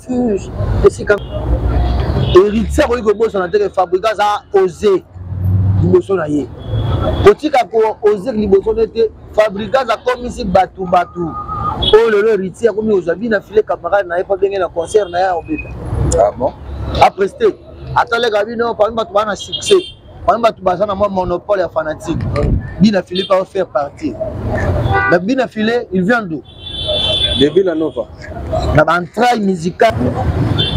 refuge esika héritier akoki kobosana te ke fabrika aza ose liboso na ye kotika koose liboso na ye te fabrika aza komisi bato bato oyo oh, lelo héritier akomi kozwa bina file camarade na ye mpo abenge na concert na ye akobeta ah aprestate ataleka bino parmi bato baa na succès wana bato baza na mwa monopole ya fanatique bina file pa faire partie mais bina file il vient d'où de villa nova na baentraille musicale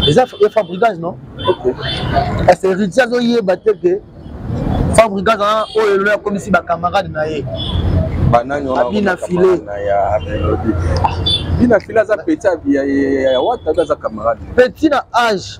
eza ya fabrigage non parce que héritier azoyeba te ke fabrigage wana oyo elolo akomisi bacamarade na ye abina file bina file aza petit ya wata aza camarade petit na age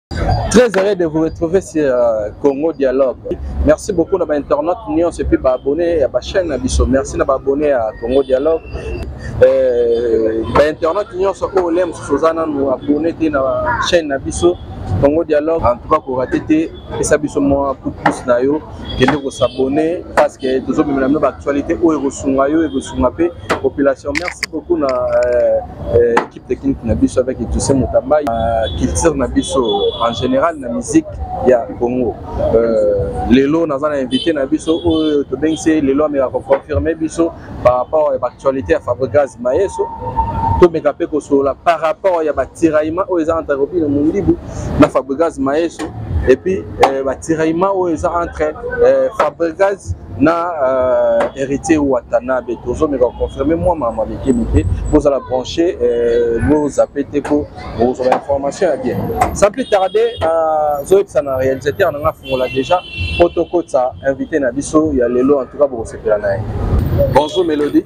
Très heureux de vous retrouver sur euh, Congo Dialogue. Merci beaucoup na ba internautes nyonso epuis ba abonné ya ba chaîne na biso. Merci na ba abonné ya Congo Dialogue. Euh, ba internautes nyonso oyo olia mosusu oza nanu abonné te na chaîne na biso Congo Dialogue. En tout cas korate te pesa biso mwa coup de pouce na yo kende kosabonne parce que tozomemela bino baactualité oyo ekosunga yo ekosunga mpe population. Merci beaucoup na euh, euh, technique na biso avec Toussaint Mutamba uh, culture na biso en général na musique ya Congo euh, lelo naza na invité na biso oyo tobengisi lelo ameka koconfirme biso par rapport ya baactualité ya Fabregas Maeso tomeka mpe kosolola par rapport ya batiraillement oyo eza entre Robino Mundibu na Fabregas Maeso et puis euh, batiraillement oyo eza entre euh, Fabregas na euh, héritier watanabe tozomeka koconfirme mwa mama mike mike bozala branche euh, bozape te po bozwa bainformation ya bien sans plus tarde azoyebisa euh, na réalisateur nanga afungola déjà po tokotisa invité na biso ya lelo en tout cas bokosepela na ye bonjour mélodie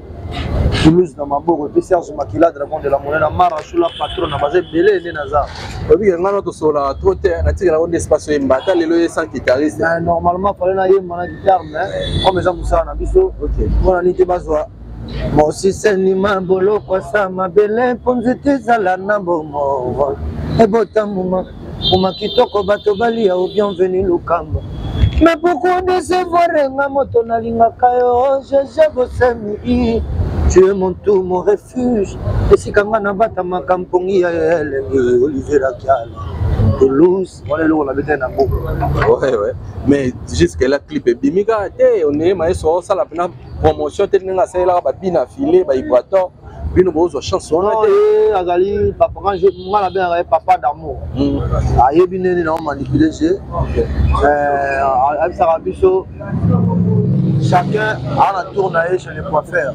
toulouse na maboko epuis serge makila dragon de la monnaie na mara sula patron na baza ebele nde naza obike ngai no tosololaka trop te natikela ngo nde espace oyemba ata lelo ye sans guitariste eh, normalement fale nayemba na guitare mais comme eza mosala na biso mpona nini te bazwa mosiseni mabolokwasa mabele mponzi tezala na bomo ebotamuma Buma kitoko bato balia au bienvenue Lukamba. Mais pourquoi décevoir nga moto nalingaka yo Jeje Bosemi Tu es mon tout, mon refuge esika nga nabatamaka mpongi ya elengi Olivier Akiala Toulouse wana eloko nabetani na mboka ouais, ouais. mais jusque là clip ebimi kaka te oneye mayeso osala mpena promotion te ndenge asalelaka babina file baibrator bino bozwa chance wana te eh, azali papa quand je nga na bengaka ye papa d'amour hmm. ayebi ndenge na manipule je eh, ayebisaka biso chacun a na tour na ye chez le coiffeur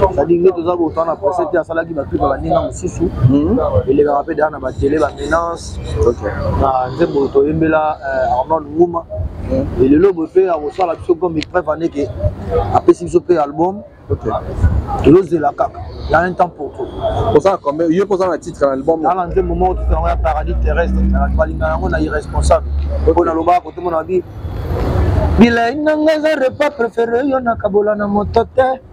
cestadire nde toza botana prese te asalaki batuka baninga mosusu hmm. elekaka mpe daa na batele baménance na nzembo oyo toyembela eh, arnold nguma lelo boye mpe akosala biso comme preuve ane ke apesi biso mpe album tozozela kaka ya un temps pour tout osala combien yo mpe ozala na titre na album ala nzembo moko titre yango ya paradis terrestre balinga yango na irresponsable mpo nalobaka kotomona bi bilei nanga eza repas préféré yo nakabola na moto te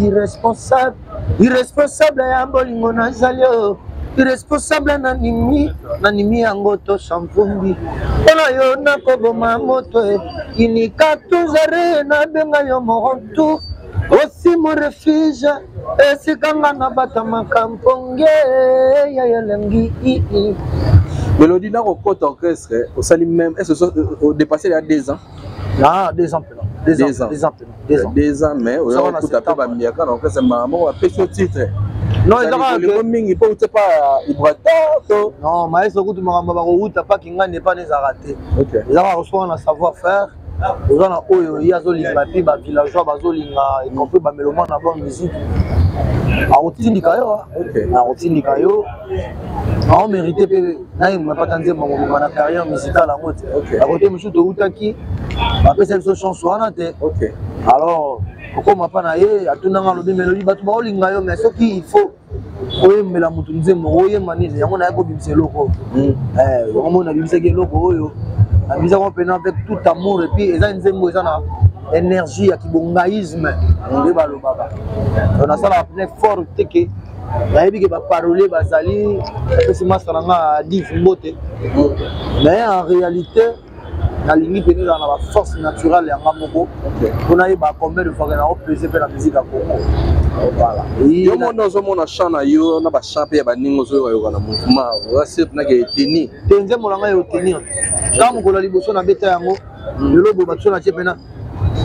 irresponsable irresponsable ya bolingo nazali oyo irresponsable na nimi na nimi yango tosa mvumbi mpo na yo nakoboma moto e inika tuzare nabenga yo morontu osi mo refuge esika nga nabatamaka mponge ya elengi ii melodi nakokota orchestre osali meme est ce odepasse ya deux ans na deux ans pena deux ans deux ans pena deux ans deux ans mais oyo okuta pe ba miaka na okasa mama moko apesi yo titre non ezaka ko mingi po ute pa ibrata to non maestro kutu makambo ba kowuta pa kingani epa ne ezaka te ezaka koswana na savoir faire oza na oyo ye azolinga mpe ba villageois bazolinga ekompris ba melomane na ba musique akotindika yo akotindika yo aomérite mpe naye mapata nzembo akoloba na carrière musicale yango te akote mosusu toutaki bapesa biso chance wana te alors okoma mpa na ye atunanga alobi melodi bato baolinga yo mais soki il faut oyembela motu nzembo oyemba nini yango naye kobimisa eloko hmm. eh, yango moi nabimisaki eloko oyo nabimisaki yango mpena avec tout amour epuis eza nzembo eza na énergie ya kibongaisme nde balobaka nasalaka pene fort teke nayebi ke baparole bazali apesi masta na nga div mbote mais en réalité nalingi mpenza ezala na baforce naturelle yanga moko mpo nayeba combien de fois ke nao pese mpe na musique ya congo yo moni ozomona champ na yo na bachamp mpe ya baninga ozoyokayoka na mouvement oasepenake eteni te nzembo na ngai eotenir ntango mokolo ya liboso na beta yango lelo boye bato so na tie mpena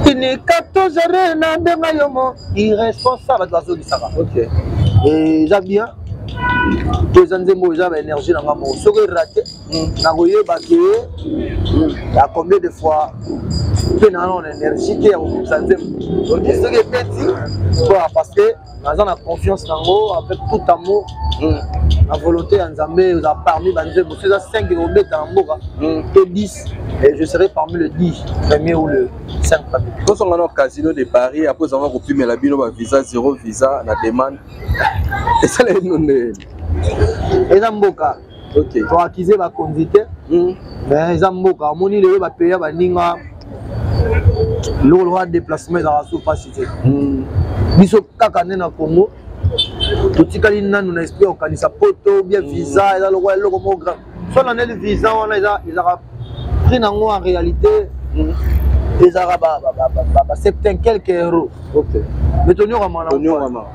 tinika tozore na ndenga yomo irresponsable bato bazongisaka eh, eza bien to eza nzembo oyo eza baénergie na nga moko soki erate nakoyeba ke ya combien de fois mpe na na énergie te ya kokokisa nzembo soki ebeti parce que naza na confiance nango avec tout amour hmm. na volonté ya nzambe oza parmi banzembo soki eza 5 ekobeta na mboka hmm. to 10 et je serai parmi le 10 premier ou le 5 premier tosonga na casino de paris apres ezanga kopimela bino bavisa zero visa na demande esaleli nonde eza mboka okay. to akize bakonzi te mm. mais eza mboka omoni lelo bapeya baninga eloko lokola déplacement ezalaka so mpasi te hmm. biso kaka nde na congo totikali nanu na esprit ya kokanisa poto bien hmm. visa eza lokola eloko moko grave so na ndeli visa wana ezalaka prix nango en réalité hmm. ezalaka ba septin quelque euro mais tonyokama na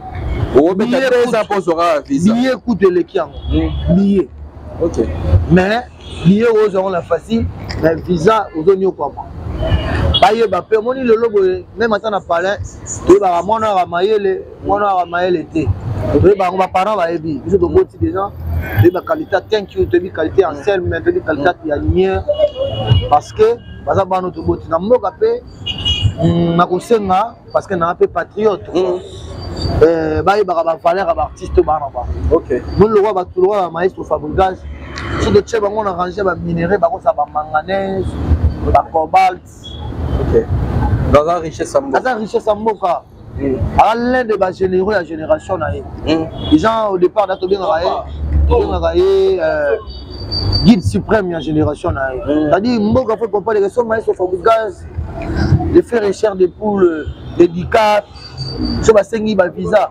okobeta te eza mpo ozwaka visa biye kutu eleki yango biye ok mais biye ozwa yango na facile na visa ozonyokwama bayeba mpe omoni lelo boye meme ata na palin toyebaka mwana waka mayele mwana waka mayele te toyeba yango baparent bayebi biso toboti deja toyeba qualité thank you toyebi qualité ya selme toyebi qualité ya nier parce que baza bana toboti na mboka mpe mm, nakosenga parce que naa mpe patriote mm. euh, bayebaka bavaleur ya baartiste oyo baa na bango boni lokola bato lokola bamaestro fabrigage so totie bango na range ya baminerai bakozala bamanganese bacobalt aza richesse ya mboka aza l'un de bagénéraux ya génération na ye gens au départ da tobengaka ye tobengaka ye euh, guide suprême ya génération na ye c'est-à-dire mboka fo comprendre que so maestro fabrigage le frère richard de poule de dicap so basengi bavisa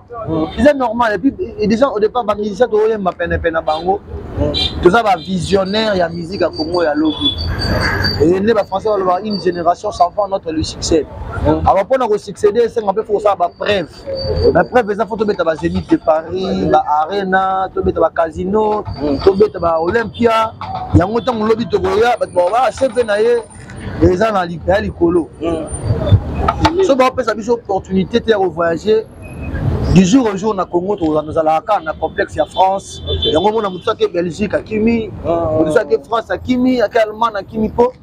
eza normal epuis déjà au départ bamusicien tokoyemba penepene na bango toza bavisionnaire ya musique ya congo ya lobi eye nde bafrançais balobaka une génération savant notre le succès ava mpona kosuccéde esenga mpe fo kosala bapreuve bapreuve eza fo tobeta bazénith de paris baarena tobeta bacasino tobeta baolympia yango ntango lobi tokoya bato bakoba seve na ye eza na ya likolo hmm. so bapesa biso opportunité te ya kovoyage du jour au jour na congo tozalaka kaka na complexe ya france yango omona motu ake belgique akimi motu ah. ake france akimi ake allemagne akimi mpo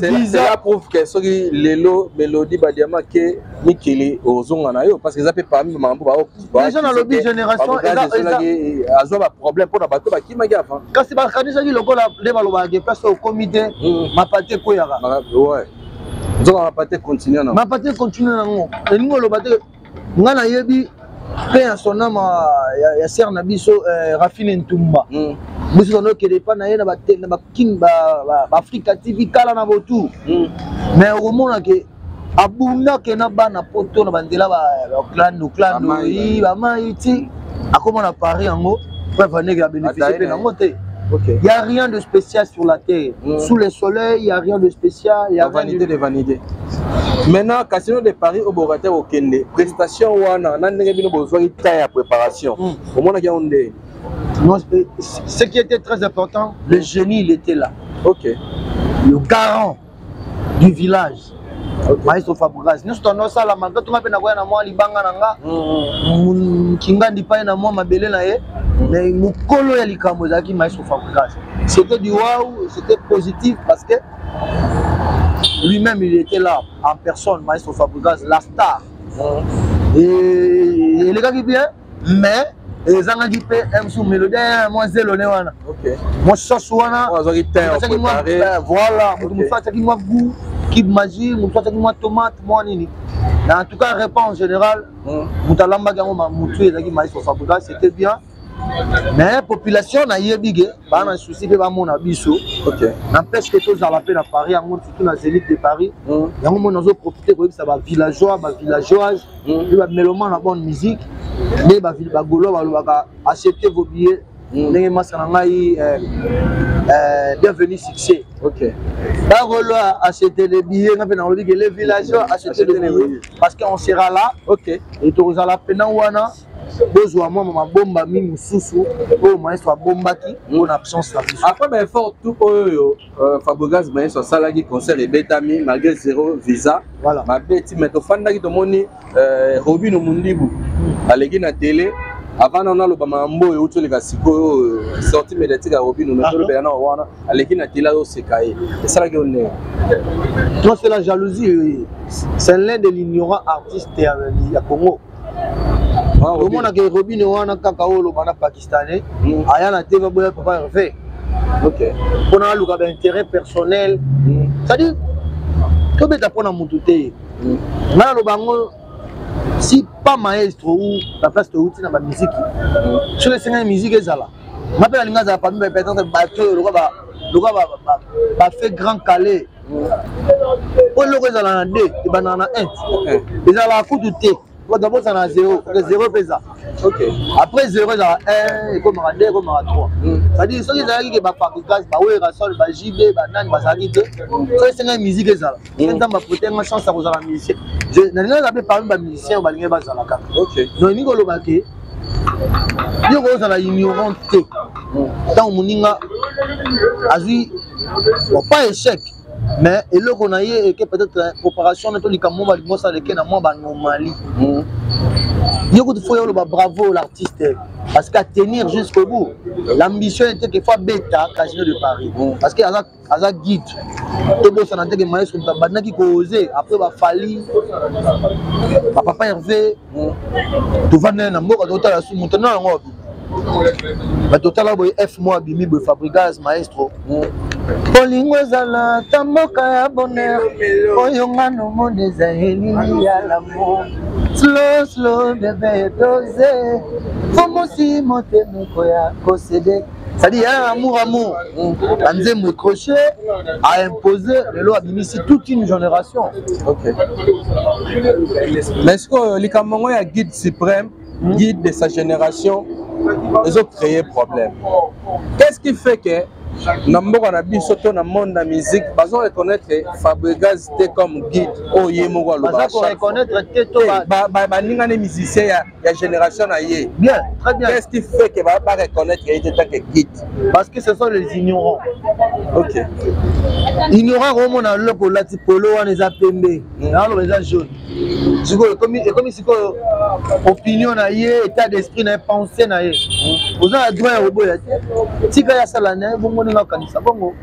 visa prouve que soki lelo melodi badiama ke mikili ozonga na yo parce que eza mpe parmi makambo deja nalobi génération azwa baproblème mpo na bato bakimaki avant kasi bakanisaki lokola nde balobaka ke place okomi te hmm. mapate ekweyaka nzoka mapate continue nango mapate continue nango elingi oloba te ngai nayebi mpe ya sonama ya sere na biso eh, rafine ntumba hmm. biso tondokende epai na ye na baafrika tv kala na botu hmm. mais okomona ke abundake na bana poto na banzela baklando klando i bamai ti akoma na paris yango preuve aneke ya bénéficie mpe nango te Okay. Il n'y a rien de spécial sur la terre. Mm. Sous le soleil, il n'y a rien de spécial. Y a la vanité de vanité. Maintenant, Casino de Paris au Boraté au Kende, prestation wana, n'a ndenge bino bozwaki temps ya préparation. Mm. Omonaki yango nde Non, ce qui était très important, le génie, il était là. Ok. Le garant du village maestro fabrigas nyonso tanda osala malgre tonga mpe nakoya na mwa libanga na nga kingandi pai na mwa mabele na ye mais mokolo ya likambo ezalaki maestro fabrigas c'était du wow c'était positif parce que lui-même il était là en personne maestro fabrigas la star elekaki bien mais ezangaki mpe msu melodi mwa zelone wana mwa soso wana voilà moto mosusu atiaki mwa gout kib magie mosusu atiaki mwa tomate mwa nini mais en tout cas repas en général hmm. moto alambaki yango motu ezalaki mais sosabuda c'était bien mais population nayebi ke baa na souci mpe bamona biso n'empêche ke tozala mpe na paris yango surtout na zénith de paris hmm. yango mona nazoprofite koyebisa bavillageois bavillageoise mpe ba melomane ya bonne musique nde bagolois balobaka accepte vos billets ndenge masaka na ngai eh, eh, bienvenu succès bagolois accepte le billet nga mpe nalobi ke le villageois accepte le billet parce que on sera là et tokozala mpena wana bozwa mwa mabombami mosusu oyo maestro abombaki mpo na absence na biso après baeffort tout oyo Euh, Fabregas Maestro asalaki concert ebetami malgré zéro visa voilà. babeti mais tofandaki tomoni euh, Robino Mundibu hmm. aleki na télé avant nano aloba mambo oyo euti oleka sikoyo euh, sorti médiatique ya Robino mais tolobela na wana aleki na télé azoseka ye esalaki yo ndenge toi c'est la jalousie c'est l'un de l'ignorant artiste ya Congo ah, omonaka erobine wana kaka oyo oloba na pakistanais mm. aya na te baboya papa herve mpona aluka baintérêt personnel mm. cestadire tobeta mpo na motu te mm. ngai naloba yango si pas maestro ou la place touti na bamiziki soki esengeli miziki ezala nga mpe nalingi azala pami bapetante bato oyo lokola bafe grand calais po eloko ezala na deux ebandaka na un eh. ezalaka kutu te kodwa bozala na zero oke zero mpe eza après zero ezala un ekomaka deux ekomaka trois hmm. cestadire soki ezalaki ke bafabrikas bawerasol bajb banani bazalaki te soki esengaki musike ezala hmm. soki nzambe apotenga chance ya kozala musicien nalingaki aza mpe parmi bamusicien balingaki bazala kaka donc elingi koloba ke yo kozala ignorant te hmm. ntango moninga azwi bon pas échec mais eloko na ye eke peut-être euh, préparation na to likambo balingi bosala eke na mwa banormali hmm. yo kutu fo yoloba bravo l'artiste parce qu'à tenir jusqu'au bout l'ambition était que faut abeta casino de paris hmm. parce que aza aza guide tobosana te ke maestro moto abandaki koose après bafali bapapa herve tovandi naye na mboka totala su moto na yango abimi bato totala boye f mo abimi boye fabrigas maestro bolingo ezala ta mboka ya boner oyo nga nomona eza elili ya lamo slow slow bebe doze fomosi motema ekoya kosede cestadire ya un amour amour na nzembo crochet a impose lelo abimisi toute une génération okay. mais sikoyo likambo yango ya guide suprême hmm? guide de sa génération ezo créer problème qu'est ce qui fait que na mboka na biso to na monde na musique bazo reconnaître fabrigaz te comme guide oyo ye moko alobabaningani musicien ya ya génération na ye bien très bien qu'est-ce qui fait que ba ba reconnaître ye tant que guide parce que ce sont les ignorants OK ignorant ko mona loko lati polo wana eza pembe aloba eza jaune sikoyo ekomi ekomi sikoyo opinion na ye état d'esprit na ye pensée na ye oza na droit ya koboya te tika ye asala na ye bongo ndenge akanisa bongo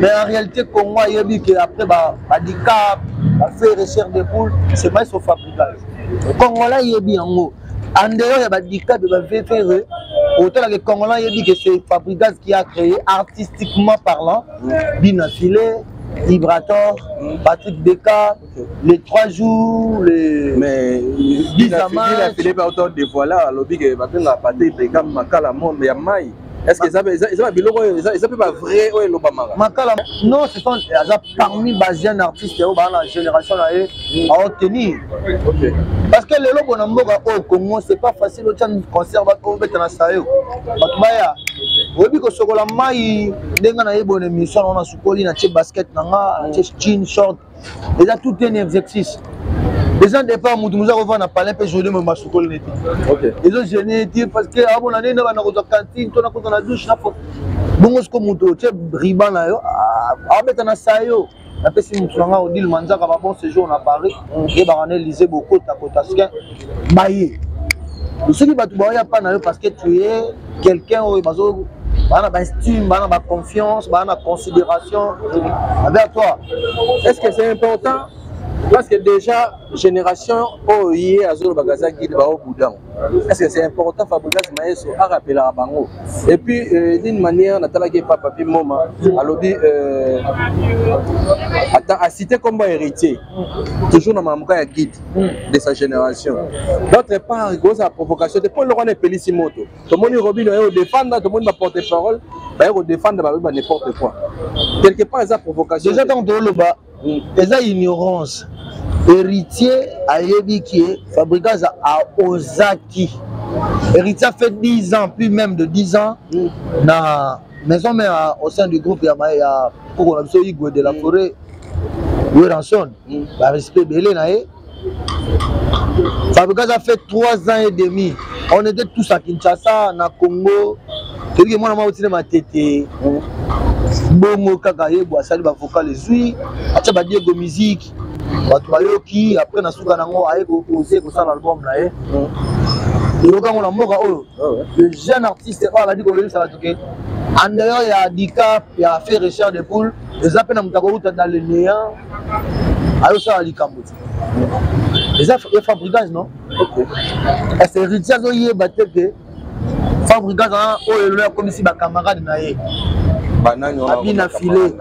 mais en réalité congo ayebi ke après badicap ba fait recherche de poule c'est mai sofa kongola yebi yango en dehors ya badicap ya bavfr otalaka ekongola ayebi ke se fabrigas qui a créé artistiquement parlant bina filet Vibrator, hmm. Patrick Beka, okay. les trois jours, les. Mais Bizama. Il a filé par autant de voilà, l'objet que Patrick Beka, Makala, Mom, Yamai. Est-ce que ça ça ça biloko ça ça peut pas vrai ou le bamara Makala non c'est sont ça parmi basian artistes au bas la génération là et à obtenir OK parce que le lobo na mboka au Congo c'est pas facile au tchan concert ba ko betana sayo batu baya oyebi kosokola mai ndenge na ye bone mission wana sukoli na tie basket na nga na tie jean short eza tout un exercice eza départ motu moza kovanda na palin mpe joli moyo masukoli neti ezo gene ti parce que abona nde nabana kozwa cantine to nakota na douche na bongo siko moto otie riban na yo abeta na sa yo napesi motu na ngai odile manzaka ba bon séjour na paris eyebaka na elise bokota kotaskin baye soki bato baoya mpa na yo parce que tu es quelqu'un oyo bazo baa na baestime baa na baconfiance baa na considération envers toi est ce que c'est important parce que déjà génération oyo ye azolobaka aza guide bao budango est ce que c'est important fabrigas maeso arapelaka bango et puis euh, d'une manière natalaki epa papi moma alobi euh, ata acite kombo héritier toujours na malamuka ya guide de sa génération d'autre part kozala provocation te mpo eloko wana epelisi moto tomoni robino aye kodefendre tomoni baporte parole baye kodefendre balobi ba n'importe quoi quelque part eza provocation déjà ntango toloba hmm. eza ignorance héritier ayebi ke fabricas aozaki héritier a fait 10 ans puis même de 10 ans hmm. na maison mère au sein du groupe ya, ya koko na biso igwe de la hmm. forêt weranson ba respect belé na ye Fabrica a fait 3 ans et demi on était tous à Kinshasa na Congo toyebi ke mwana mwa otina matete bongo kaka yebo asali bavocal ezwi atya badiego musique bato bayoki apres na suka nango aye koose kosala album na ye eyoka yango na mboka oyo le jeune artiste oyo aladi kolobisa bato ke en dehors ya handicap ya fait richard de poule eza mpe na moto akouta dans le néant ayosala likambo te eza ya fabrigage non ese héritier azoyeba te ke fabrigage aa oyo elolo akomisi bacamarade na ye abina file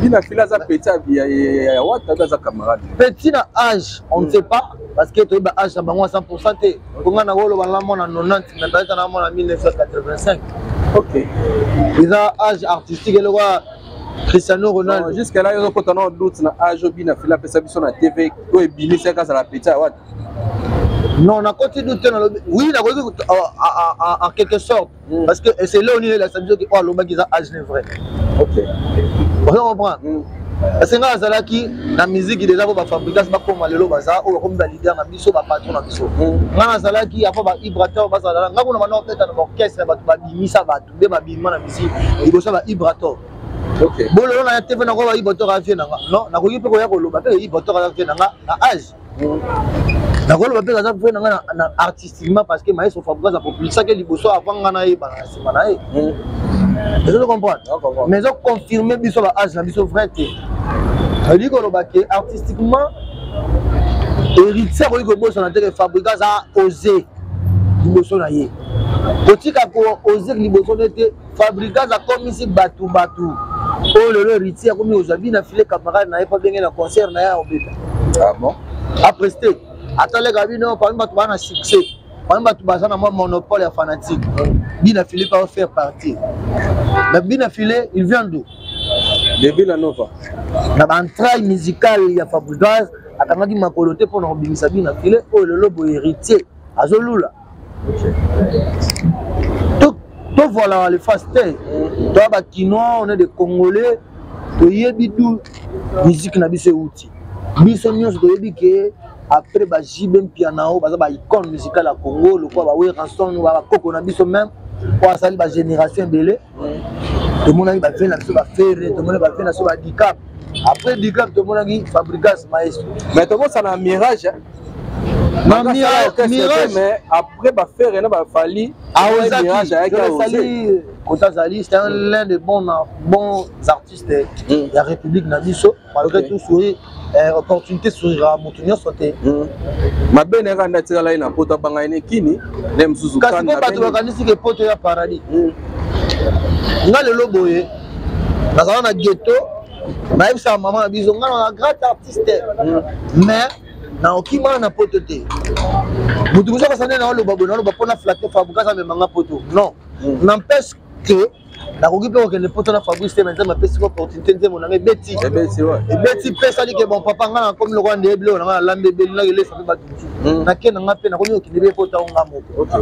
bina file aza petit ya wata abe aza camarade petit na age on ne hmm. sait pas parce que toyeba age na bango ya 100 pourcent te konga na koloba na mwana 90 mais tayeta na mwana 1985 ok eza age artistique eloko Cristiano Ronaldo non, jusque là yo kota na doute na age obi na fila pesa biso na TV ko ebimisa kasa la petit awat non nakoti doute na lobi oui nakoki en quelque sorte mm. parce que c'est là on est la samedi qui oh alobaki eza âge n'est vrai OK vous comprenez mm. parce que ngai azalaki na miziki deja po bafabricas bakoma lelo baza oyo bakomi balider na biso bapatron na biso ngai nazalaki apo baibrateur bazala ngai kuna bana opeta na baorchestre bato babimisa bato nde babima na musique liboso ya ba ibrator bololo na ya tv nango ba ibrator avie na nga non nakoki mpe koya koloba mpe ibrator aza vie na nga na age nakoloba mpe aza vie na nga na artistiquement parce que maestro fabrigas apopulisaki liboso avant nga nayebana na nsima na ye ezo comprendre mais ezo confirme biso ba age na biso vrai te elingi koloba ke artistiquement héritier akoki kobosana te ke fabrigas a ose liboso na ye kotika koose liboso na ye te fabrigas akomisi bato bato oyo oh, lelo héritier akomi kozwa bi na file camarade na ye mpo abenge na concert na ye akobeta ah apreste ataleka bino parmi bato baa na succès parmi bato baza na mwa monopole ya fanatique bina file pa faire partie mais bina file il vient d'où de villa nova na baentraille musicale ya fabrigas akangaki makolo te mpo na kobimisa bino na file oyo lelo boye héritier azolula tovoalaka lefase te toya bakinois on est de congolais toyebi du miziki na biso euti biso nyonso toyebi ke après ba JB Mpianao baza ba icône musicale ya Congo lokola ba Werrason ba koko na biso même oyo asali ba génération ebele tomonaki ba vie na biso ba ferre tomonaki ba vie na biso ba dicap après dicap tomonaki fabricas maestro mais tobosana mirage hein. na mirage mais après ba ferre na ba fali mirage ayaki aosali kota azali c'est un l'un des bons bons artistes mm. ya république na biso malgré okay. tout souri eh, opportunité sourira moto nyonso te mm. mabe na ye kanda atikala ye na poto abanga ye ne kini nde mosusu kasi mpo bato bakanisi ke poto ya paradis mm. nga lelo boye nazala na ghetto nayebisaka mama na biso nga na grand artiste mm. mais naoki mwana na poto te moto mosusu akasana nde naoloba boye naoloba mpo na flate fabrikasa amemanga poto non mm. n'empêche que nakoki mpe kokende poto na fabrice te nzambe apesi ko opportunité nzembo nanga ebeti ebeti mpe esali ke bon papa ngai nakomi lokola nde biloko nanga nalambi ebeli nanga elesa mpe bato mosusu hmm. nakende nanga mpe nakomi kokende mpe poto yango ngai moko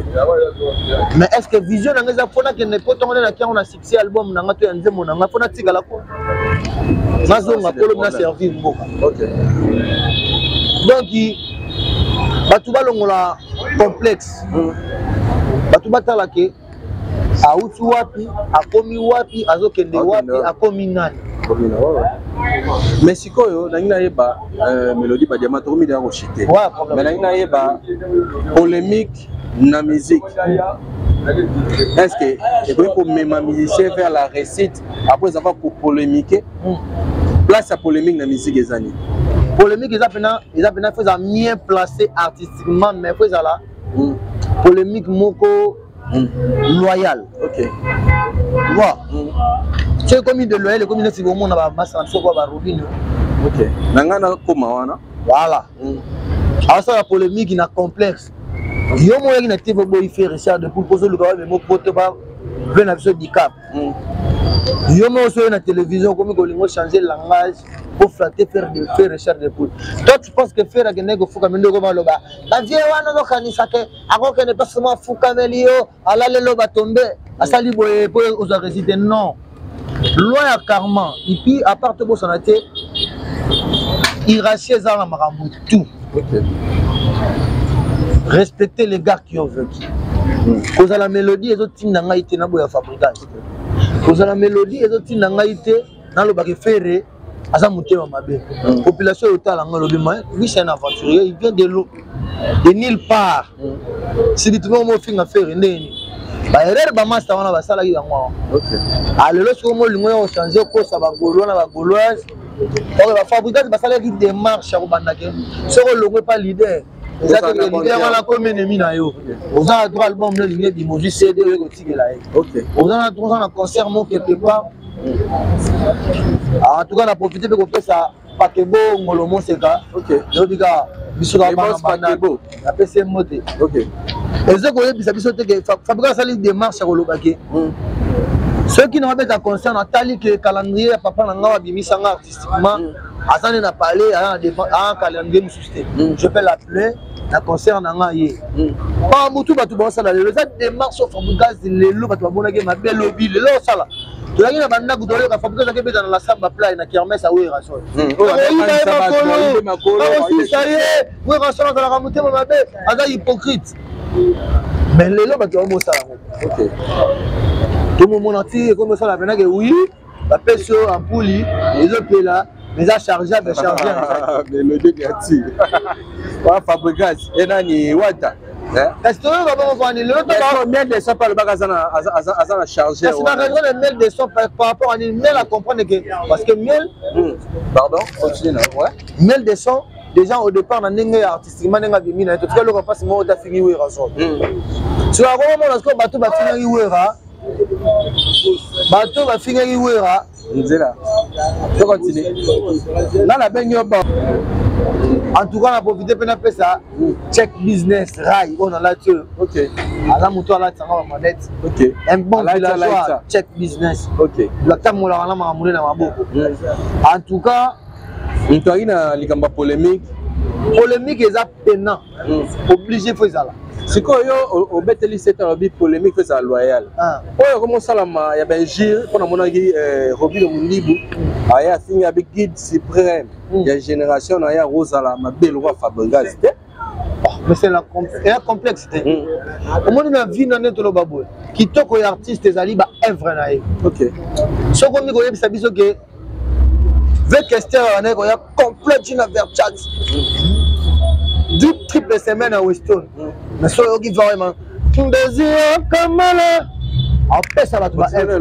mais est ce que vision nanga eza mpo nakende poto yango nde naki yango na succès album nanga to ya nzembo nanga mpo natikala ko nazonga kolo na servir mboka donc bato balongola complexe hmm. bato batalake auti wapi akomi wapi azokende wapi akomi nani mais sikoyo nangi nayeba euh, melodie badiama tokomi deya koshite mais nangi nayeba polémique na musique est ce que ekoki komema musicien vers la récite après ezaka kopolémike hmm. place ya polémique na musique eza nini polémique eza mpena eza mpena fo eza mien placé artistiquement mais fo ezala mm. polemique moko mm. loyal okay. wa mm. so ekomi de loyal ekomi neti bomona bamasa na biso kwa barobino okay. na ngai nakoma wana voilà mm. asala polemique na complexe yo moyaki na tv oboyi fe richard depuis ozoluka wamemo poto ba ble na biso dicap hmm. yo moko soki na télévision okomi kolingo changer langage po flatte faire de faire richard de poule toi tu penses que faire akendeki kofukami nde okoma aloba bavie wana ozokanisa ke akokende mpasi mwa afukameli yo alalelo batombe asali boye po ozwa résultat non loi ya karma epuis apart tobosana te irasie eza na makambo te tout respecter les gars qui ont vaincu kozala mélodie ezotinda ngai te naboya fabrigage kozala mélodie ezotinda ngai te nalobaka efere aza motema mabe mm. population oyo otala ngai olobi ma lui c'est un aventurier il vient de l'eau de nulle part mm. sidi tuma omo ofinga fere ndenge nini baerreur bamasta wana basalaki yango awa alelo ah, soki omo olingo ya ochange okosa bagaulois na bagauloise ok bafabrikate basalaki démarche ya kobanda ke soki olongwe mpa leader eza te leader wana akomi enemi na yo oza na droit album no lingi ebima ozwi cd oye kotikela ye oza na droit na concert mo quelque part en tout cas na profite mpe kopesa pakebo ngolo moseka eyobi kaka biso kaka bana apesi ye mbote okay. eza koyebisa biso te ke fabrika asali démarche ya koloba ke mm. soki na babeta concert natali ke calendrier ya papa na ngai abimisa ngai artistiquement mm. aza nde na palais aa ah, calendrier mosusu te mm. je peux l'appeler na concert na ngai ye mm. ba motu bato baosala lelo eza démarche oyo fabrigaz lelo bato bamonaki mabe lobi lelo osala tozalaki na bandako toyoka fabrika ezalaki ebeta na la samba play na kermes awerason oyo ayebaye makolo bakosilisa ye werra solo azalaka motema mabe aza hypocrite mais lelo bato yango bosala yango tomomona ti ekomi osala penake wi bapesi yo ampuli ezopela eza chargeable chargeabelodegati wa fabrigas e nani wata kasi toyoka bango kwani lelomel de son mpe alobaka aza na charge kasi baredro na mel de son par rapport ani mel a comprendre ke parce que mel pardon continue na mel de son déjà au départ na ndenge ya artistiquement ndenge abimi na ye totika eloko mpasi moko te afingi wera so sikoyo akomomona sikoyo bato bafingaki wera bato bafingaki wera nzela tokontine nga nabengi yo ba en tout cas na profite mpe napesa check business rai oyo nalati oyo aza moto alatisanga bamanete un bon villageois check business atambolaka na makambo nde na maboko en tout cas moto ayi na likambo ya polemique polemique eza pena hmm. oblige fo ezala sikoyo yo obeteli sete alobi polemique fo ezala loyale ah. oyo okomi osalama ya bainjure mpo namonaki eh, robino mondibu aye afingi abi guide supreme hmm. ya génération na ye akozala mabe lokwa fabrigase te Ah, mais c'est la eya complexe te mm. omoni na vie na nde toloba boye kitoko ya artiste ezali baevre na ye soki omi koyebisa biso ke vekester wana ekoya complet tina verchat du triple semaine ya weston mm. mais soki oyoki vraiment ndezia kamala apesa bato baevre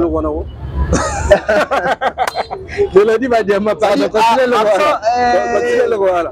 elodi badiama pardon continue eloko wana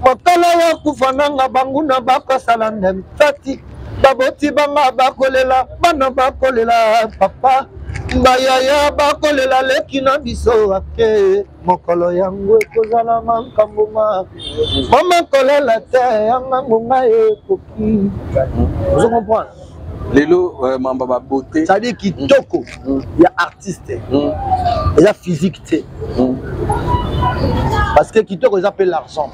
mokala ya kufa nanga banguna bakosala nde mpati baboti banga bakolela bana bakolela papa bayaya bakolela leki na biso ake mokolo yango ekozala mankambo ma mama kolela te yanga ngonga eko mm. ozo comprendre lelo euh, mamba ba beauté ça dit kitoko mm. mm. ya artiste mm. eza physique te mm. parce que kitoko eza mpe l'argent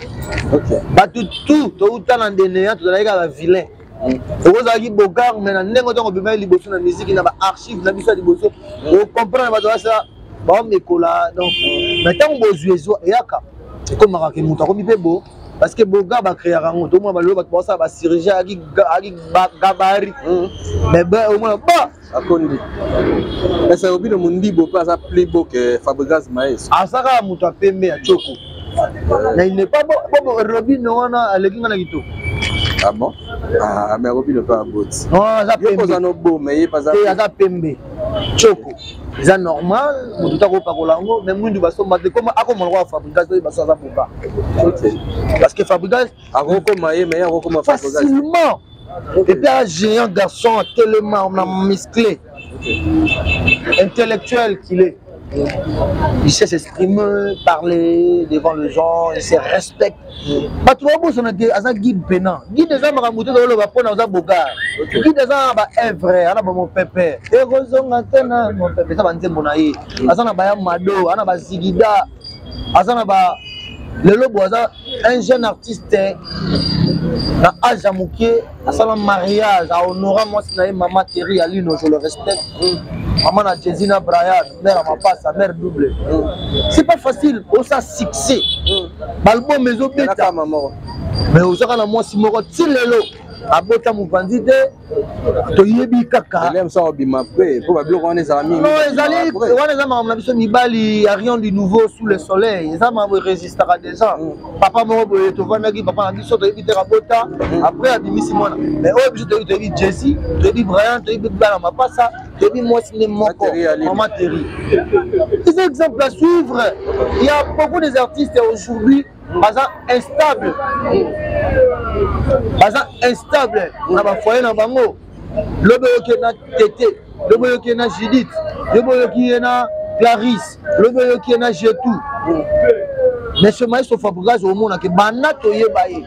okay. bato tout touta na ndeneya tozalaki kaka vilain mm. okozalaki bogar mais na ndenge ntango obimaki liboso na miziki na baarchive na biso ya liboso mm. ocomprendre bato basala baomekola donc mais ntango bozwi ezwa eyaka ekomaka ke moto akomi mpe bo parce que boga bacreaka yango tomona balelo bato baosala basirurgie ayaki gabari hmm. mais ba omona ba akondi ese obino mondibo mpe aza plus beau que fabrigas maes aza kaka moto ya pembe ya coko na il n'est pas bo robino wana aleki nga na kitoko Ah bon Ah, mais Robin ne pas un bot. Non, aza pembe. Yo kozana oboma ye pas aza pembe. Choko. eza normal moto ta kopakola yango mais mwindu basomba te koma akoma lokola fabrigas oyo baso aza boba parce que fabrigas akokoma ye mais ye akokoma facilement epuis a géant garçon atelema na musclé intellectuel qu'il est il sait s'exprimer parler devant les gens il se respecte bato babosana te aza guide pena guide eza makambo te toloba mpona oza bogar guide aza na baevre ana bamopepe ekozonga te na mopepe eza banzembo na ye mm. aza na baya mado ana bazigida aza na ba lelo bo aza un jeune artiste na age ya moke asala mariage ahonora mwasi na ye mama terri ya lino je le respecte mm. mama na jesi na brian mère ya mapasa mère double c'est pas facile osa succès balbum ezobeta mais ozaka na mwasi moko ti lelo abota mopanzi te toyebi kaka wana eza makambo na biso mibali ya rien du nouveau sous le soleil eza makambo erésistaka déjà mm. papa moko boye tovandaki papa na biso toyebi te abota mm. après abimisi mwana mais oyo biso toyebi toyebi jesi toyebi brian toyebi bana mapasa toyebi mwasi nde moko mama teri eza exemple à suivre il y a beaucoup des artistes aujourd'hui baza instable baza instable na bafoye na bango lobi oyoki na tete lobi oyoki na judith lobi oyoki ye na clarisse lobi oyoki ye na jetou mais ce maestro fabrigas omonake banda toyeba ye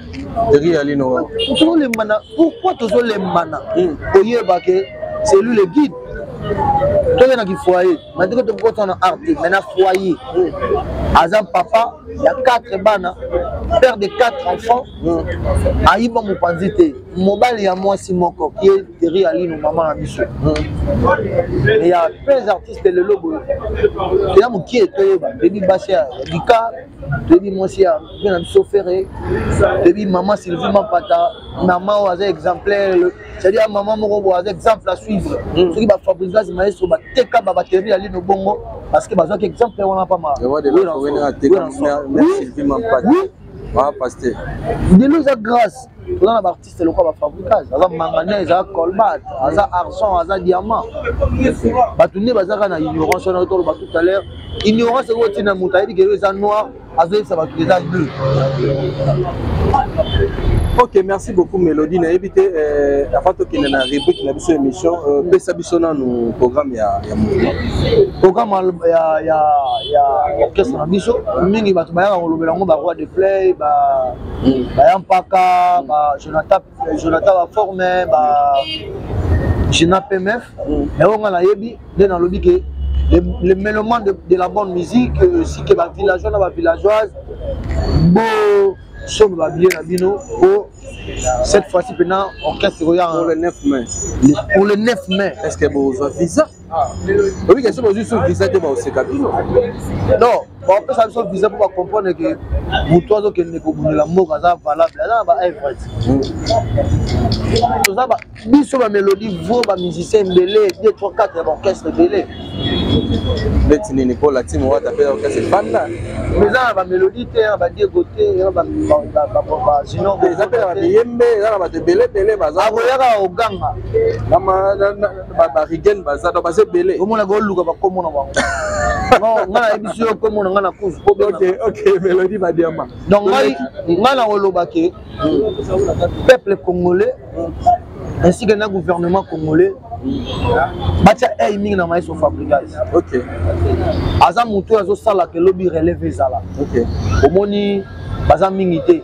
tolemana pourquoi tozolembana hmm. oyeba ke c'est lui le guide toye na kifoyer natiki tokota na arte mai na foyer hmm. aza papa ya 4 bana père de 4 enfants hmm. ayiba mopanzi te mobali ya mwasi moko ye teri alino mama na biso ya pres artiste lelo boye toya mokie toyeba bebi basi ya lika toyebi mwasi ya mpe na biso fere toyebi mama sylvie mapata mama oyo aza exemplaire c'est-à-dire mama moko boye aza exemple à suivre hmm. soki bafabrigas maestro bateka babateri ya lino bongo parce que bazwaki exemple wana pama lelo eza grâce toza na artiste lokola ba fabricage aza mangana eza colbat aza argent aza diamant bato nde baza kaka na ignorance wana toloba tout à l'heure ignorance eko ntina moto ayebi kelo eza noir azoyebisa bato eza bleu ok merci beaucoup mélodie nayebi te euh, avant tokende na rubrique na biso émission euh, pesa biso nanu programme ya mouvement programme ya orchestre na biso mingi bato bayaka kolobela yango baroi de play baya mpaka ba jonathan jonathan ba forme ba gina pmf mm. yango ngai nayebi nde nalobi ke les, les mélomains de, de la bonne musique euh, si que ba villageois na ba villageoise bo somme ba billet na bino po cette fois-ci pena orchestre koya pour le 9 mai pour le 9 mai est-ce que bozwa visa oyebi question bozwi sur visa te baoseka bino non bapesa biso visa mpo bacomprendre ke motu azokende kobundela mboka aza valable aza na baevret toza biso bamélodie vo bamusicien ebele 2 3 4 ya baorchestre ebele neti nini mpo latime wata mpe orchestre efanda eza na bamélodie te na badiego te eza mpe na babiyembe eza na bato ebele ebele baza akoyaka oganga ba ba rigen baza donc baza ebele omona ko luka ba komo na bango non nga na yebisi yo komo na nga na kuzu po ok ok melodie ba diamba donc ngai nga na oloba ke peuple congolais ainsi que na gouvernement congolais batya ei mingi na maestro fabrigaz okay. aza moto oyo azosalaka elobi releve ezala okay. omoni baza mingi te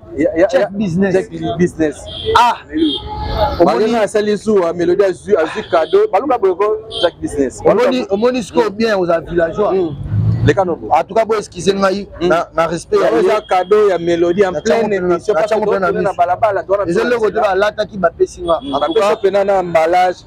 check business check business ah omoni asali zuwa melodi azwi azwi cadeau baluka boye ko check business omoni omoni sikoyo mm. bien oza villageois mm. leka nobo en tout cas bo excuse ngai mm. na na respect ya oza cadeau ya melodi en pleine émission pas comme na balabala ezali loko te balataki bapesi nga en tout cas pena na emballage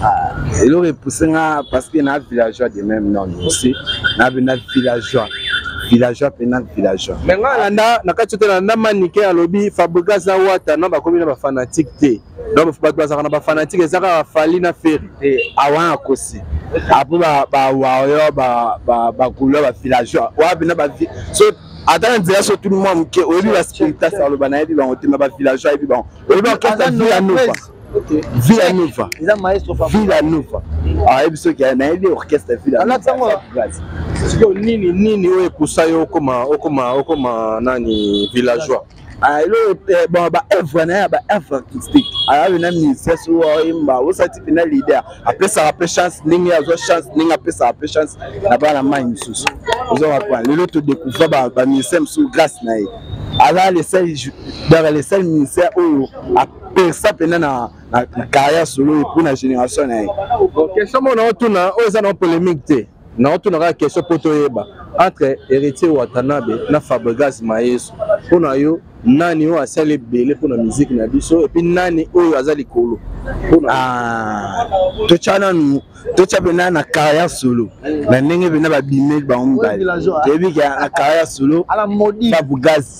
Ah, eloko epousse nga parce que na villageois de même non aussi na bina villageois villageois mpenza villageois me ngai alanda na kati ote nalanda manike alobi fabrigas na wata na bakomi na bafanatike te donc bato bazalaka na bafanatike eza kaka fali na feri te eh, awana akosi apo bawayo bakulo bavillageois oya bina so ata na nzela so tuni mwa moke oyebi baspiritas aloba nayebi bango te ma bavillageois ayebi bango oyebi orchestre via nopa Villa Nova. Eza maestro Fabregas. Villa Nova. Ah, yebi soki na yebi orchestre Villa Nova. Alati yango. Siko nini nini oyo epusa yo okoma okoma okoma nani villageois. Ah, elo eh, bon ba œuvre na ya ba œuvre artistique. Aya bina musicien so wa imba osa tipe na leader. Apesa pe chance ndenge azo chance ndenge apesa pe chance na bana mai misusu. Ozo wa kwa lelo to découvrir ba ba musicien misusu grâce na ye. Ala le seul dans le seul musicien oyo persa mpenza na carrière solo epuis na génération na ye question moko naotuna oyo eza na polémique te naotuna kaka question mpo toyeba entre héritier watanabe na fabregas mayeso mpo na yo nani oyo asali ebele mpo na miziki na biso epuis nani oyo aza likolo ah, totya nanu totya mpena na carrière solo na ndenge mpena babimeli bango mibale toyebi ke na carrière solo fabregas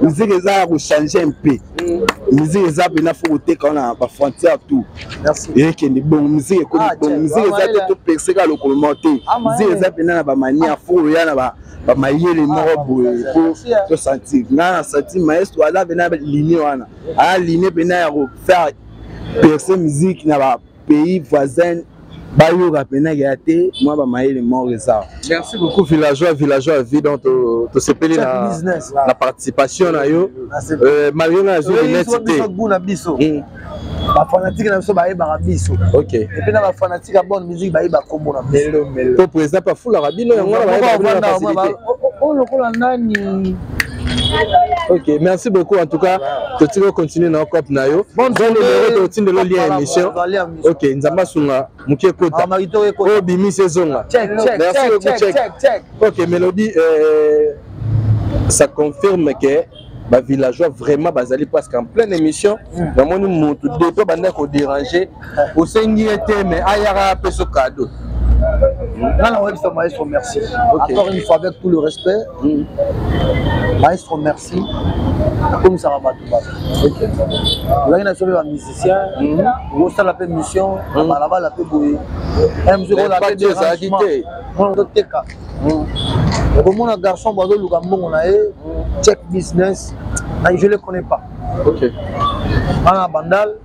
musique eza ya kochange mpe musique eza mpena fo koteka wana bafrontière tout ekende bongo musique ekomi ah, bongo musique eza te toperseka lokolo moko te ah, musique eza mpena na bamania fo oya na ba bamayele ah, moko boye po tosantir ngai na santir maestro aza mpena linie wana aya linie mpena ya kofaire perce musique na ba pays voisin bayoka mpena ya te mwa bamayele moko eza merci beaucoup villageois villageois ya vie donc tosepeli na, na participation na yo euh, malgré nga nazwi lunette te hmm. bafanatike na biso bayebaka biso epe na bafanatike ya bonne musique bayeba kombo na biso po président mpe afulaka bino yango wana bayebaka bino na facilité oyo lokola nani ok merci beaucoup en tout cas totika ocontinue na cop na yo zonumero totindelo lien ya émission ok nzambe asunga moke ekota ah, oyo bimisi ezonga merci beaucoup check ok mélodie euh, ça confirme que bavillageois vraiment bazali presque en pleine émission mm. namoni motu depo banda koderange osengi ye te mais ayaka apeso kado nga na oyebisa maestro merci okay. encore une fois avec tout le respect mm. maestro merci akomisaka bato bato ozalaki na biso mpe bamusicien mm. okosala mpe mission na mm. balabala mpe boye mzalaki te toteka okomona garçon bo azoluka mbongo na ye check business je le connais pas okay. ana bandal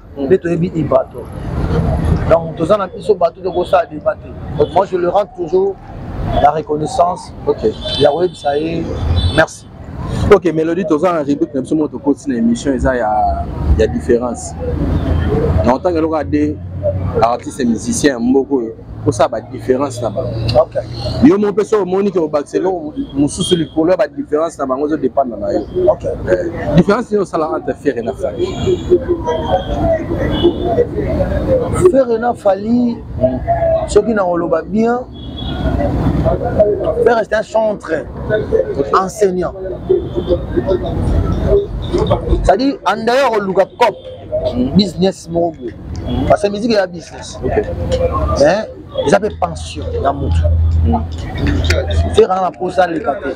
mm. nde toyebi ibato donc toza na biso bato tokosala deba te moi je le rends toujours la reconnaissance okay. ya koyebisa ye merci ok mélodie toza na rubrique na biso moko tokoti na émission eza ya, ya différence na otangeloko ade artiste musicien ya mboka oyo kosala badifference na bango yo moko mpe soki omoni ke obakisa eloko mosusu likolo ya badifference na bango ezodepanda na yo eh, différence nini osala entre ferre na fali ferre na fali soki na koloba bien ferre c'est un centre enseignant c'est-à-dire en dehors oluka cop business moko boye parce que musique eya bis eh, eza mpe pension ya motu feranga na mposa aleka te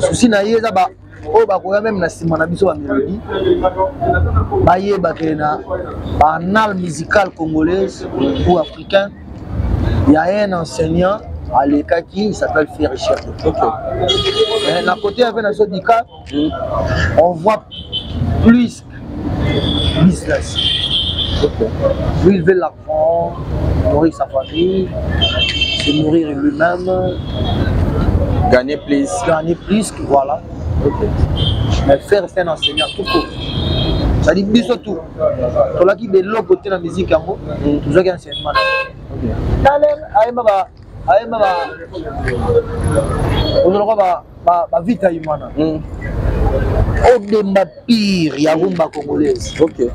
susi na ye eza ba oyo bakoya meme na nsima na biso bamelodi bayebake na baanal musical congolaise ou africain ya un enseignant alekaki il s'appelle ferre chef okay. na côté ya mpe na biso dika on voit plus business lui il veut l'argent nourrir sa famille se nourrir lui-même gagner plus gagner plus voilà okay. mais faire c'est un enseignant tout court ezali biso tu tolaki beloko te na miziki yango tozwaki enseignement talen ayemba ba ayemba ba ozoloko ba ba ba vita imana mm. obemba pire ya rumba congolaise okay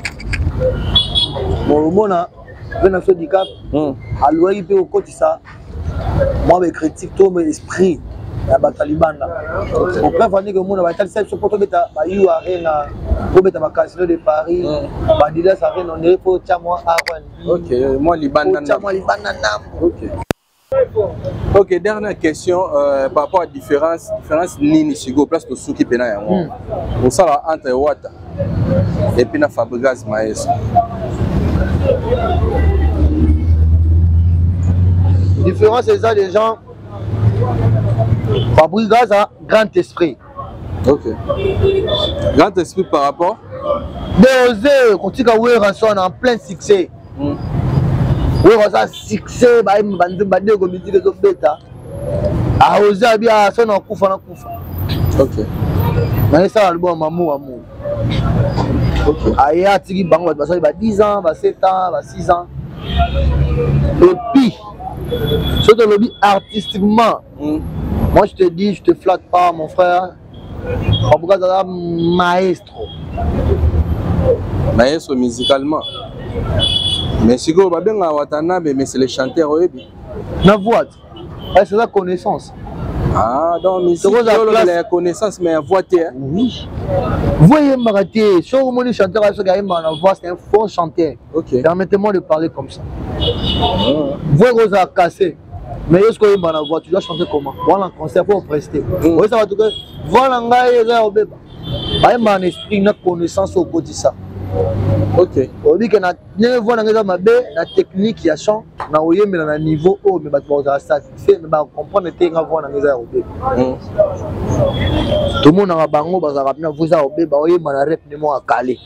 omona vena so dicap mm. alwaki mpe kokotisa mwa bacritique to ba esprit ya bato ya libanda opreuve andiki omona batalisa biso mpo tobeta ba u arena kobeta ba casino de paris mm. badidas arena ondire mpo otya mwa arn mwa libanda ndambo ok dernière question euh, par rapport à différence différence nini sikoyo place tosuki mpena yango hmm. kosala entre wata epuis na fabrigas maes différence eza des gens fabrigas a grand esprit Ok. Grand esprit par rapport Dose kotika Werrason en plein succès. Mm. Werrason succès ba bande ba dego musique ezo beta. Ah oza bia son na kufa na kufa. Ok. Na esa album amour amour. Ok. Aya ah, tiki bango ba sali ba 10 ans, ba 7 ans, ba 6 ans. Et puis soki tolobi artistiquement Mm. Moi je te dis, je te flatte pas mon frère. Babuka azala maestro. Maestro musicalement. Mais sikoyo babenga Watanabe mais c'est le chanteur oyebi. Na voix. Ouais, c'est la connaissance. Ah, donc musique olobela ya connaissance mais ya voix te. Oui. Voix yembaka te. Soki omoni chanteur ayo soki ayembaka na voix, c'est un faux chanteur. Okay. Permettez-moi de parler comme ça. Ah. Voix ekozala cassée. mais yo soki oyemba na voix tu dois chanter comment wana concert po opreste mm. oyesa bato ke voix na ngai eza ya kobeba bayembaka na esprit na connaissance okotisa ok oyebi ke na ndenge voix na ngai eza mabe na technique ya chant na oyembela na niveau oyo me bato bakozala satisfait me bacomprendre te nga voix na ngai eza ya kobeba mm. tomonaka bango bazalaka mpena voix eza ya kobeba oyemba na rep nde moko akale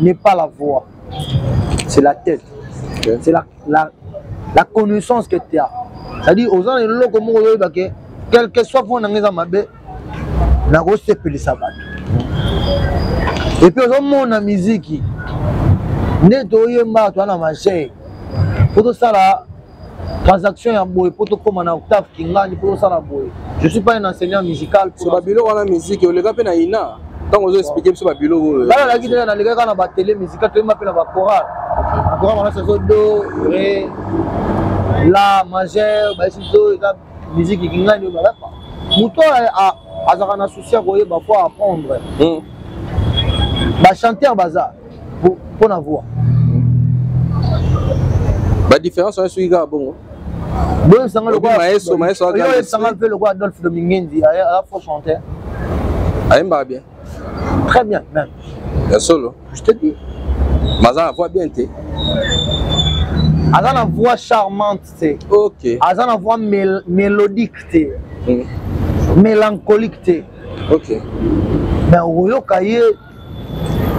n'est pas la voix c'est la tête okay. c'est la, la, la connaissance que tu as c'est-à-dire oza na eloko moko ozoyeba ke quelque soit mpo na ngai eza mabe nakosepelisa bato epuis ozomona miziki nde toyemba toza na masei mpo tosala transaction ya boye mpo tokóma na octave kingani mpo tosala boye je suis pas un enseignant musical so babiloko wana miziki oleka mpe na ina ntango ozo explike biso babiloko oyo ngai nalaki te nalekaka na batele musical toyemba mpe na bacoral akoka manasi azo do re la majeur baesi zo eza miziki kingani oyo balapa moto oyo azalaka na souci ya koyeba po apprendre hmm. bachanteur baza mpo na voix badifference wana soki kaka bongo boyebisanga lokola mpe lokola adolphe domingendi aza faux chanteur ayembaka bien très bien même ya solo je te dis maza na voix bien te aza na voix charmante te ok aza na voix mel mélodique te mm. mélancolique te ok mais okoyoka ye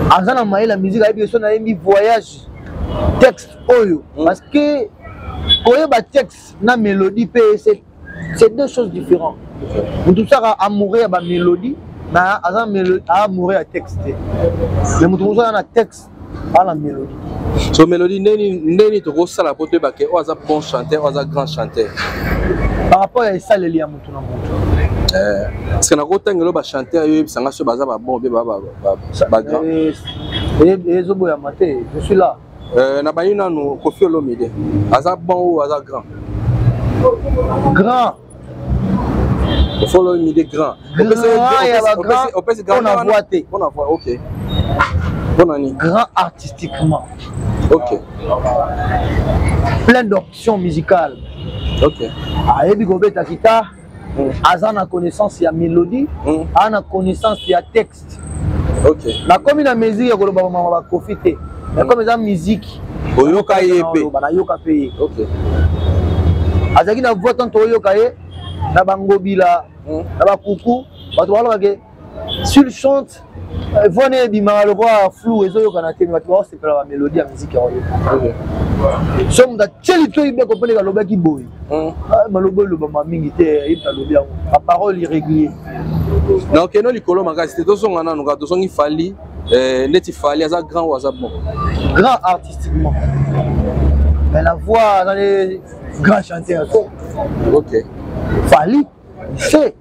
aza na mayele ya musique ayebi eso nayembi voyage texte oyo mm. parce que koyeba texte na mélodie mpe c'est deux choses différentes moto osaka amoureux ya bamélodie mais aza amoureux ya texte te mais moto mosusu aza na texte aza na mélodie so mélodie ndeni tokosala mpo toyebake oyo aza bon chanteur oyo aza grand chanteur par rapport ya esaleli ya parceke nakotangelo bachanteur yo oyebisa nga so baza babon obe bagrand ezoboyama te je suis là Euh, na bayi nanu kofi olomide aza bon ou aza grand grand kofi olomide grand opesi grandpona voix te pona voix ok pona nini grand artistiquement ok plein d'or Action musicale. Ok. Ayebi kobeta guitare. Mm. Aza na connaissance ya mélodie. Mm. Aza na connaissance ya texte. Ok. Nakomi na mesure ya koloba mama ba kofi te. Mm. Nakomi eza musique. Oyoka ye pe. Nayoka pe ye. Ok. Azaki na voix tant oyoka ye na bangobila mm. na bakuku bato balobaka sur le chante euh, voix na ebimaka lokola flou ezoyokana te bato baosepela bamélodie ya miziki yango so moto atye litoi beko mpe ndeke alobaki boye hmm. ah, maloba elobama mingi te yebta alobi yango baparole irrégulier na okeno likolo makasi te tozonga nanu kaka tozongi fali euh, neti fali aza grand oyo aza bon grand artistiquement mais la voix azali grand chanteur ok fali se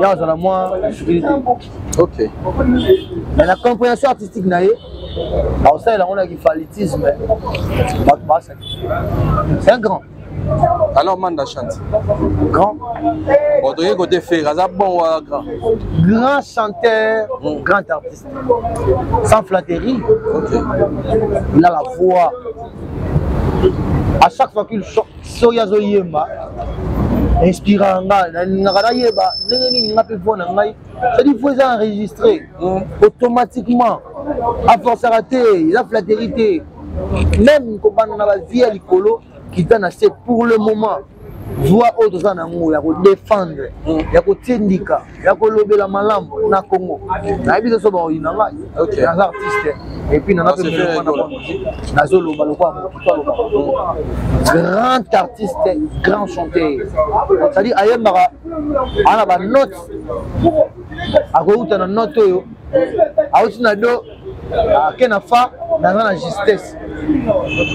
ya azala mwa sukili te ok mais na comprehension artistique na ye akosalela yango na kifalitisme bato basacrifie c'est un grand alors manda chante grand bon toye kote fere aza bon wana grand grand chanteur mm. grand artiste sans flatterie okay. il a la voix à chaque fois qu'il chante soki azoyemba inspiraka nga nalingaka nayeba ndenge nini nga mpe voi na ngai cedi voi eza enregistre mm. automatiquement aforcaka te eza flatterie te même kobanda na bavie ya likolo kita na se pour le moment voix oyo toza na yango ya kodefendre mm. ya kotindika ya kolobela malamu na congo nayebi te so baoyina ngai naza artiste epuis nazoloba lokola grand artiste grand chanteur cestadire ayembaka ana banote akouta na note oyo auti na do ake na fa naza na justesse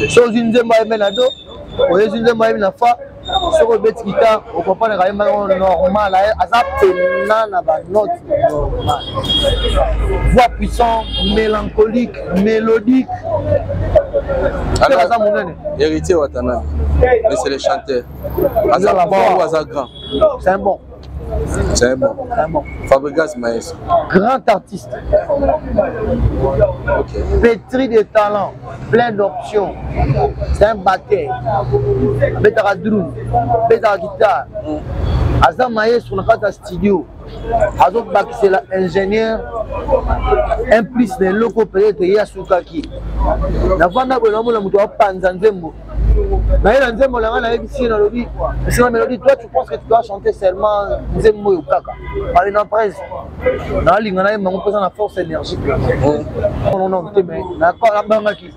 so ozwi nzembo ayembe na do oyezwi nzembo ayembi na fa soki obeti kita okompanaka ye mbango normal aza pena na banote normal voix puissant mélancolique mélodique Alors, aza monene héritier watana mais c'est le chanteur aza bon ou aza grand c'est un bon C'est bon. bon. Fabrigas Maes. Grand artiste. Okay. Pétri de talent, plein d'options. C'est un batteur. Betara drum, betara guitare. Mm. Aza maestro na kati ya studio. azobakisela ingénieur un plus na eloko peut-être ye asukaki navanda boye namona moto apanza nzembo naye na nzembo na ngai nayebisi ye nalobi esina melodi toi tu pense que tu dois chanter seulement nzembo oyo kaka ale na prese nalinga nayemba yango mpoza na force énergie nabangaki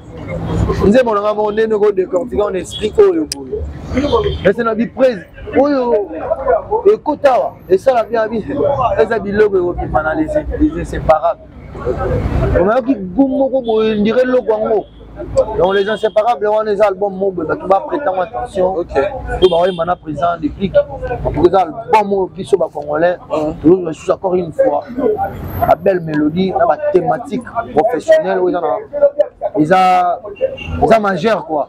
nzembo na ngai moko ndenge noko décortique en esprit oyo boye ese na biprese oyo ekotawa esala bien eza biloko ekobima na les inséparables omayaki gum moko boye ndire eloko yango donc les inséparables wana eza album moko boye bato bapretango attention po baoyemba na président déplique donc eza album oyo biso bacongolais tozozwa lisusu encore une fois na belle mélodie na bathématique professionnelle oyo eza na eza eza majeur quoi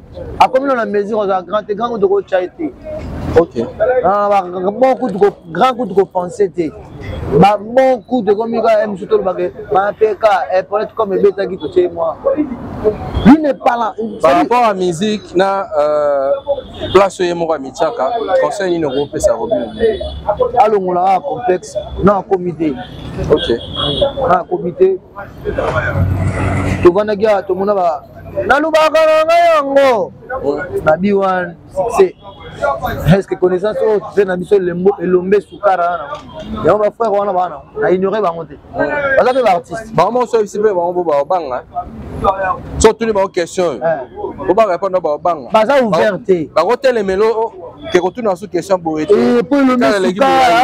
akomi na mesure ozala grand te grand kutu kotya ye te ah, bon kutu grand kutu kopense te babon kutu ekomi kaka mosu tolobaka mapeka epaulette comme ebetaki totie mwa lui ne parla par rapport à musique na euh, place oyo ye moko amitiaka conseil nini okopesa robin alongola kaka complexe na akomi te ok na akomi te tofandaki awa tomona nalobaka na ngai yango babi wan succès eske connaissance oyo mpe na biso elombe sukara wana yango bafrère wana bawana na ignore bango te baza mpe baartiste bango moko soyebisi mpe bango bo babanga so tuni bango question oyo eh. obanga epo na babanga baza ouvert te bakotelemelo oh, ke kotuna su question boye tepo eh, elombe sukara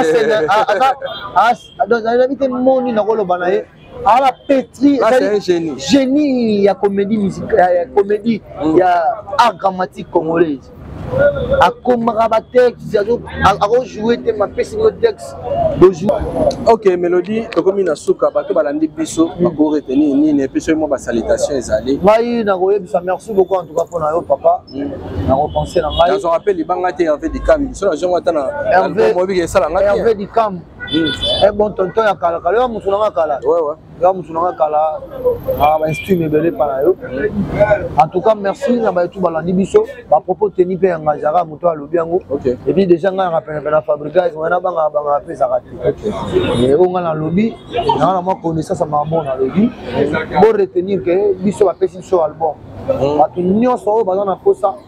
asenabi te moni nakoloba na ye ala petri ezali génie ya comédie musique ya comédie mm. ya art dramatique congolaise akomaka batexte akojoue te mapesi ngo texte bojour ok mélodie tokomi na suka bato balandi biso mm. bakoretenir nini epe soki mwa basalitation ezali ngai nakoyebisa merci beaucoup en tout cas mpo na yo papa mm. nakopense na ngai nazwaka mpe libanga te herve dicam so nazongo ata na mobiki esala ngai herve dicam Eh bon tonton ya kala kala yo mutu nanga kala yo mutu nanga kala ah, bainstime ebele epa na yo en tout cas merci na baetu balandi biso bapropos teni mpe yanga jara moto alobi yango epuis déjà ngai yanga penepene ya fabrigage ngai nabangaka bangaka mpe ezaka te eh, oyo ngai nalobi nanga na mwa connaissance ya mabon nalobi bo retenir ke biso bapesi biso album bato nyonso oyo baza na mposa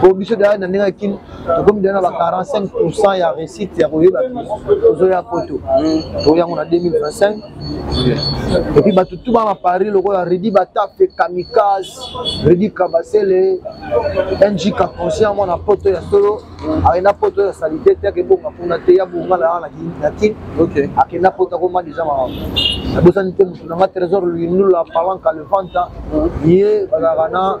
po biso deja na ndenge ya kin tokomi deja na ba 45 pourcent ya réussite ya koyeba tozoya poto to yango na 2025 epuis bato tu bana paris lokola redi batafe kamikaze redi kabasele nj kaconsia mwana poto ya solo akenda poto ya salite te akebonga kuna te ya bongala na kin akenda poto akoma deja makambo nabosani te motu na nga trésor luyindula palanka levanta ye bazalaka na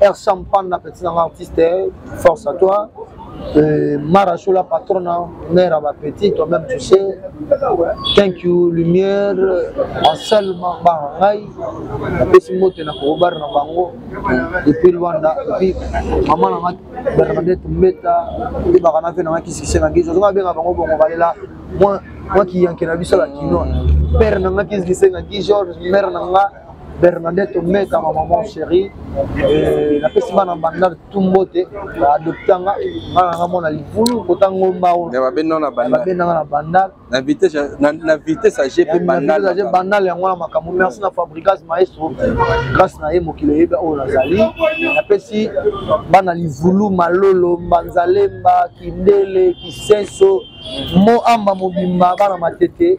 Ersa Mpanda, petit na artiste, force à toi. Euh, Mara Chola, patronne, hein, mère à ma petite, toi-même tu sais. Thank you, lumière, en seul mamba, ngai. Après, si moto na kobar na bango, depuis Luanda, depuis maman na ma Bernadette Mbeta, depuis Barana fait na ma qui s'est na guise. Je vais bien à bango, bon, on va aller là. Moi, moi qui yanke na biso la kinoa. Père na ma qui s'est na guise, mère na ma bernadette meka ma maman chérie euh, napesi bana bandar tu mbote baadopta nga nga nanga mwana libulu kota ngomba oyobabenanga na bandar na vitesse ya gp bandal yango na makambo merci na fabricas maestro grâce na ye mokili oyebi oyo nazali napesi bana livulu malolo mbanzalemba kindele kisenso moamba mobimba bana matete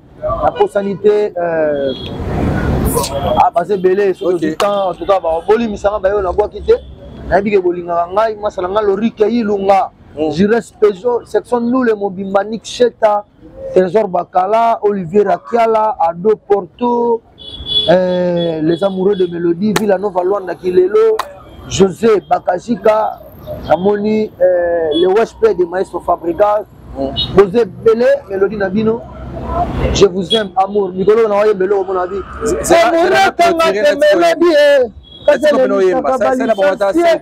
nakosani te euh, ah, baza ebele soki ozwi temps en tout cas bolimisanga bayo nabwaki te nayebi ke bolingaka ngai masala ngai lorike ilunga mm. jires pejo section lule mobimba nik sheta trésor bakala olivier rakiala ado porto eh, les amoureux de mélodie villa nova luanda kilelo josé bakajika namoni eh, le washpe de maestro fabrigas mm. boza ebele mélodie na bino je vous aime amour mikolo na waye mbele omona bi emona kanga te mélodie eh. kasi elelisa kabalisasie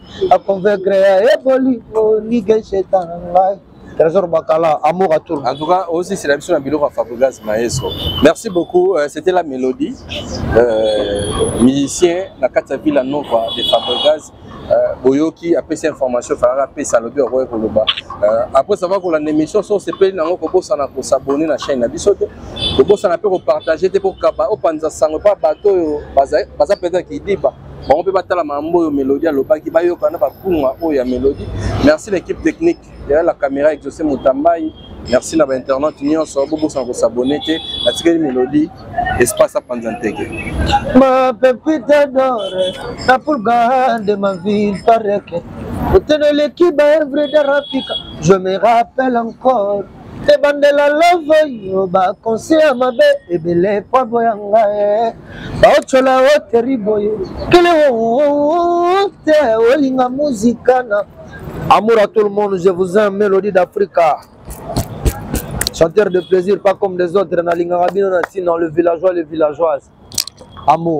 a convaincre ya eboli oligue shetan ngai trésor bakala amour atour en tout cas aussi c'est la mission na biloko ya fabrigas maestro merci beaucoup euh, c'était la mélodie euh, musicien na kati ya villa nova de fabrigas Euh, boyoki apesi information falaka apesa alobi akoki koloba euh, après ça va kolanda émission so osepeli nango kobosana kosabone na chaîne na biso te kobosana mpe kopartage te pokaba opanza sango mpa bato oyo baza mpenza kidiba bango mpe batala mambo oyo melodi alobaki bayoka na bakunga oyo ya melodi merci na équipe technique derrière la caméra exaucé motambai merci na bainternaute nyonso bobosana kosabone te natikeli melodi espace apanza nteke ma pepita dore na pulga de ma ville pareke oteneleki baevre de rafika je me rappelle encore ebandela love yo bakonse ya mabe ebele mpo boya ngai baocola o teri boye kele te olinga muzika na amour à tout le monde je vous aime mélodie d'africa chanteur de plaisir pas comme des autres nalingaka bino na ntina le villageois le villageoise amour